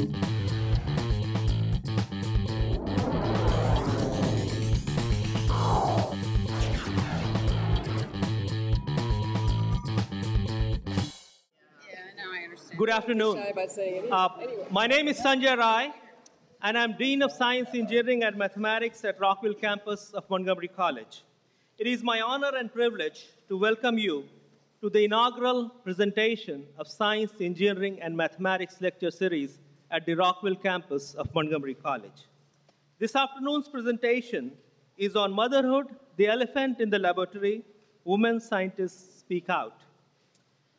Good afternoon. Uh, my name is Sanjay Rai, and I'm Dean of Science, Engineering, and Mathematics at Rockville campus of Montgomery College. It is my honor and privilege to welcome you to the inaugural presentation of Science, Engineering, and Mathematics lecture series at the Rockville campus of Montgomery College. This afternoon's presentation is on motherhood, the elephant in the laboratory, women scientists speak out.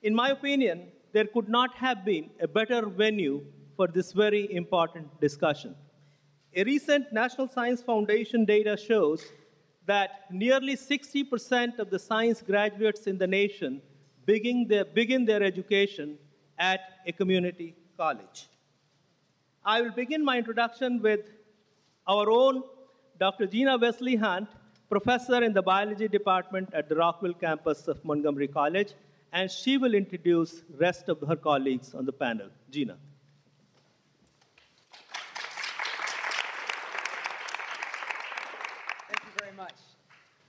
In my opinion, there could not have been a better venue for this very important discussion. A recent National Science Foundation data shows that nearly 60% of the science graduates in the nation begin their, begin their education at a community college. I will begin my introduction with our own Dr. Gina Wesley Hunt, professor in the biology department at the Rockville campus of Montgomery College, and she will introduce rest of her colleagues on the panel. Gina. Thank you very much.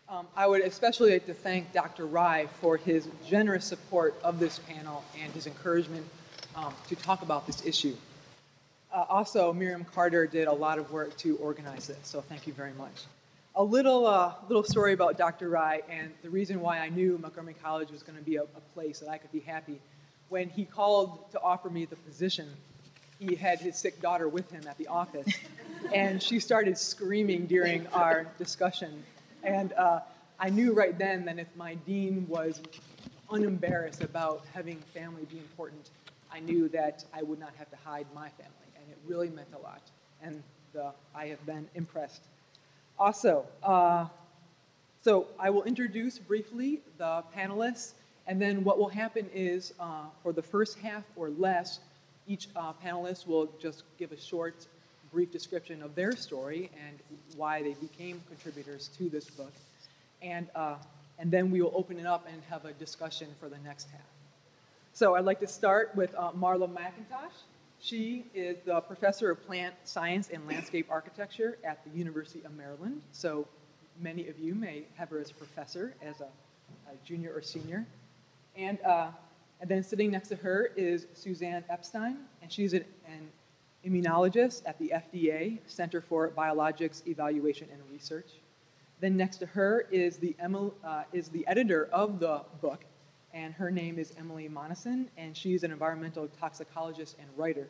Um, I would especially like to thank Dr. Rai for his generous support of this panel and his encouragement um, to talk about this issue. Uh, also, Miriam Carter did a lot of work to organize this, so thank you very much. A little, uh, little story about Dr. Rai and the reason why I knew Montgomery College was going to be a, a place that I could be happy. When he called to offer me the position, he had his sick daughter with him at the office, and she started screaming during our discussion. And uh, I knew right then that if my dean was unembarrassed about having family be important, I knew that I would not have to hide my family, and it really meant a lot. And the, I have been impressed. Also, uh, so I will introduce briefly the panelists, and then what will happen is uh, for the first half or less, each uh, panelist will just give a short, brief description of their story and why they became contributors to this book. And, uh, and then we will open it up and have a discussion for the next half. So I'd like to start with uh, Marla McIntosh. She is the professor of plant science and landscape architecture at the University of Maryland. So many of you may have her as a professor, as a, a junior or senior. And, uh, and then sitting next to her is Suzanne Epstein, and she's an, an immunologist at the FDA, Center for Biologics Evaluation and Research. Then next to her is the, uh, is the editor of the book, and her name is Emily Monosson, and she's an environmental toxicologist and writer.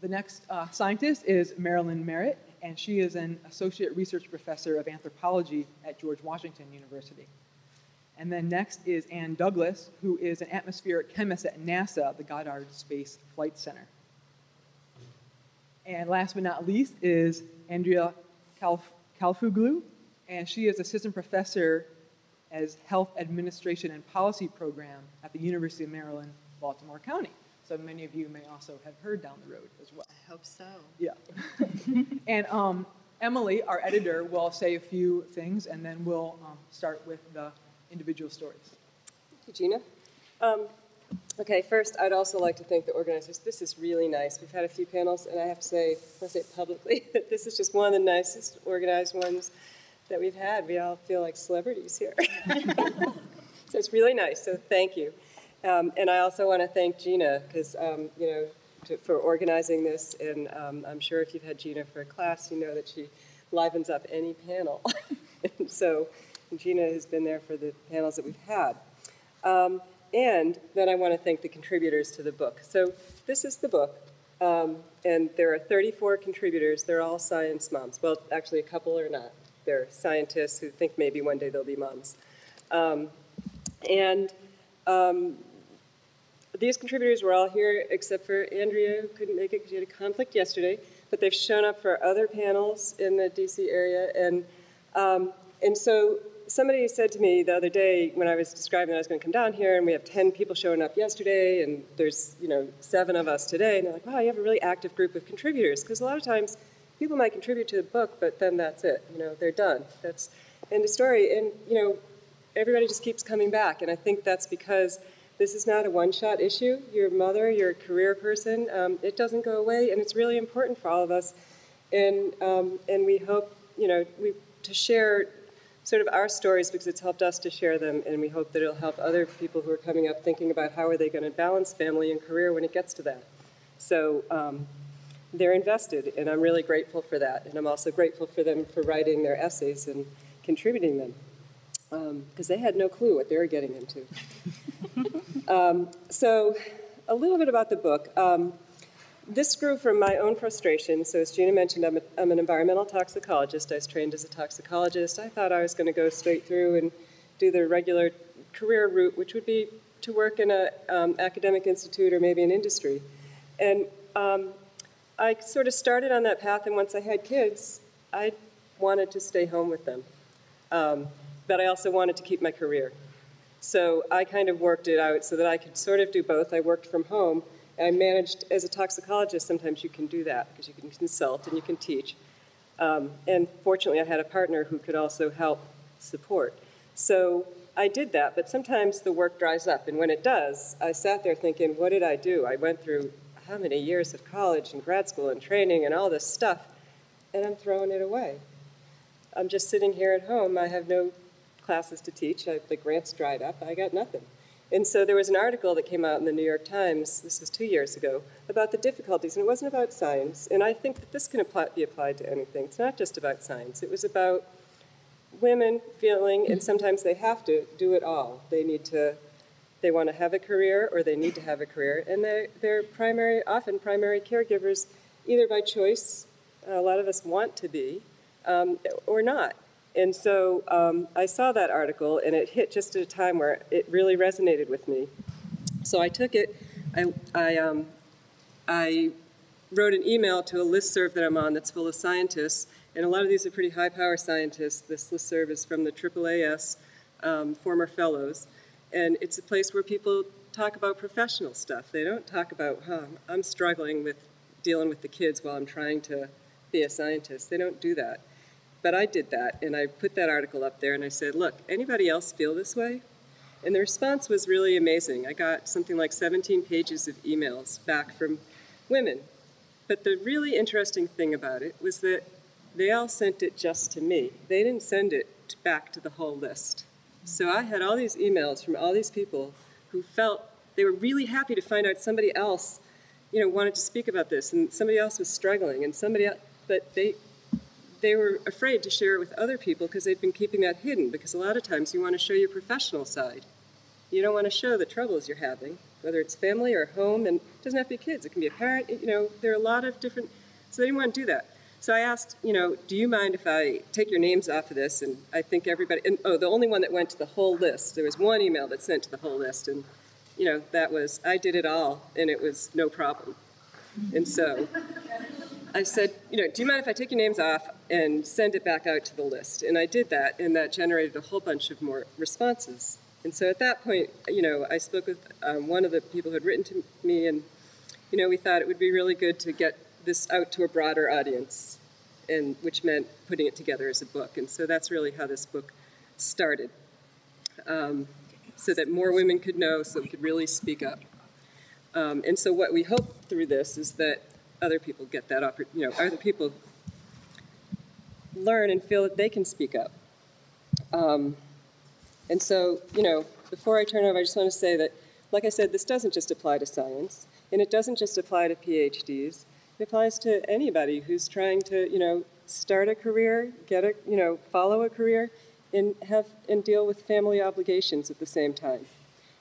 The next uh, scientist is Marilyn Merritt, and she is an associate research professor of anthropology at George Washington University. And then next is Anne Douglass, who is an atmospheric chemist at NASA, the Goddard Space Flight Center. And last but not least is Andrea Kalf- Kalfoglou, and she is assistant professor as Health Administration and Policy Program at the University of Maryland, Baltimore County. So many of you may also have heard down the road as well. I hope so. Yeah. and um, Emily, our editor, will say a few things, and then we'll um, start with the individual stories. Thank you, Gina. Um, okay, first, I'd also like to thank the organizers. This is really nice. We've had a few panels, and I have to say, I want to say it publicly, that this is just one of the nicest organized ones that we've had. We all feel like celebrities here. so it's really nice, so thank you. Um, and I also want to thank Gina, because, um, you know, to, for organizing this, and um, I'm sure if you've had Gina for a class, you know that she livens up any panel. so Gina has been there for the panels that we've had. Um, and then I want to thank the contributors to the book. So this is the book, um, and there are 34 contributors. They're all science moms. Well, actually, a couple are not. They're scientists who think maybe one day they'll be moms. Um, and um, these contributors were all here except for Andrea, who couldn't make it because she had a conflict yesterday. But they've shown up for other panels in the DC area. And, um, and so somebody said to me the other day when I was describing that I was going to come down here, and we have 10 people showing up yesterday, and there's you know seven of us today, and they're like, wow, you have a really active group of contributors. Because a lot of times people might contribute to the book, but then that's it. You know, they're done. That's end of story. And you know, everybody just keeps coming back, and I think that's because this is not a one-shot issue. Your mother, you're a career person. Um, it doesn't go away, and it's really important for all of us. And um, and we hope you know we to share sort of our stories because it's helped us to share them, and we hope that it'll help other people who are coming up thinking about how are they going to balance family and career when it gets to that. So um, they're invested, and I'm really grateful for that. And I'm also grateful for them for writing their essays and contributing them because um, they had no clue what they were getting into. um, so, a little bit about the book. Um, this grew from my own frustration. So, as Gina mentioned, I'm, a, I'm, an environmental toxicologist. I was trained as a toxicologist. I thought I was going to go straight through and do the regular career route, which would be to work in an um, academic institute or maybe an industry. And um, I sort of started on that path, and once I had kids, I wanted to stay home with them. Um, but I also wanted to keep my career. So I kind of worked it out so that I could sort of do both. I worked from home. I managed, as a toxicologist, sometimes you can do that because you can consult and you can teach. Um, and fortunately, I had a partner who could also help support. So I did that, but sometimes the work dries up. And when it does, I sat there thinking, what did I do? I went through how many years of college and grad school and training and all this stuff, and I'm throwing it away. I'm just sitting here at home. I have no classes to teach. I, the grants dried up. I got nothing. And so there was an article that came out in the New York Times, this was two years ago, about the difficulties, and it wasn't about science. And I think that this can apply, be applied to anything. It's not just about science. It was about women feeling, and sometimes they have to do it all. They need to, they want to have a career or they need to have a career, and they're, they're primary, often primary caregivers, either by choice, a lot of us want to be, um, or not. And so um, I saw that article, and it hit just at a time where it really resonated with me. So I took it, I, I, um, I wrote an email to a list serve that I'm on that's full of scientists, and a lot of these are pretty high power scientists. This list serve is from the AAAS, um, former fellows, and it's a place where people talk about professional stuff. They don't talk about, huh, I'm struggling with dealing with the kids while I'm trying to be a scientist. They don't do that. But I did that, and I put that article up there, and I said, look, anybody else feel this way? And the response was really amazing. I got something like 17 pages of emails back from women. But the really interesting thing about it was that they all sent it just to me. They didn't send it back to the whole list. So I had all these emails from all these people who felt they were really happy to find out somebody else, you know, wanted to speak about this, and somebody else was struggling, and somebody else, but they they were afraid to share it with other people because they'd been keeping that hidden because a lot of times you want to show your professional side. You don't want to show the troubles you're having, whether it's family or home, and it doesn't have to be kids. It can be a parent. You know, there are a lot of different. So they didn't want to do that. So I asked, you know, do you mind if I take your names off of this? And I think everybody. And oh, the only one that went to the whole list. There was one email that sent to the whole list, and you know, that was I did it all, and it was no problem. And so I said, you know, do you mind if I take your names off and send it back out to the list? And I did that, and that generated a whole bunch of more responses. And so at that point, you know, I spoke with um, one of the people who had written to me, and, you know, we thought it would be really good to get this out to a broader audience, and which meant putting it together as a book. And so that's really how this book started, um, so that more women could know, so we could really speak up. Um, and so what we hope through this is that other people get that opportunity, you know, other people learn and feel that they can speak up. Um, and so, you know, before I turn over, I just want to say that, like I said, this doesn't just apply to science, and it doesn't just apply to PhDs. It applies to anybody who's trying to, you know, start a career, get a, you know, follow a career, and have and deal with family obligations at the same time.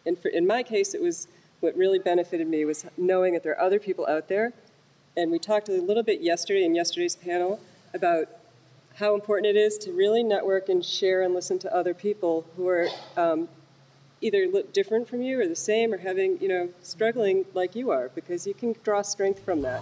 And for, in my case, it was what really benefited me was knowing that there are other people out there and we talked a little bit yesterday in yesterday's panel about how important it is to really network and share and listen to other people who are um, either look different from you or the same or having, you know, struggling like you are, because you can draw strength from that.